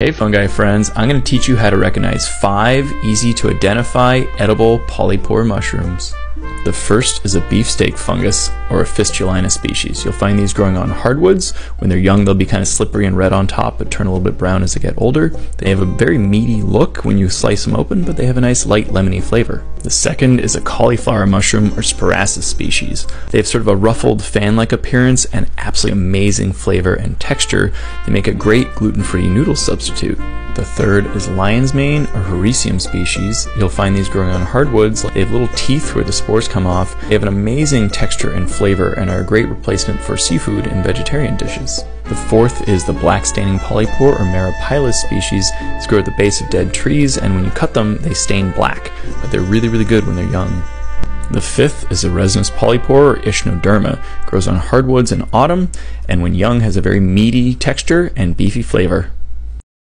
Hey fungi friends, I'm going to teach you how to recognize five easy to identify edible polypore mushrooms. The first is a beefsteak fungus, or a fistulina species. You'll find these growing on hardwoods. When they're young, they'll be kind of slippery and red on top, but turn a little bit brown as they get older. They have a very meaty look when you slice them open, but they have a nice light lemony flavor. The second is a cauliflower mushroom, or Sparassis species. They have sort of a ruffled fan-like appearance and absolutely amazing flavor and texture. They make a great gluten-free noodle substitute. The third is lion's mane or Hericium species. You'll find these growing on hardwoods. They have little teeth where the spores come off. They have an amazing texture and flavor and are a great replacement for seafood in vegetarian dishes. The fourth is the black staining polypore or Meripilus species. These grow at the base of dead trees and when you cut them they stain black, but they're really really good when they're young. The fifth is a resinous polypore or Ischnoderma. Grows on hardwoods in autumn and when young has a very meaty texture and beefy flavor.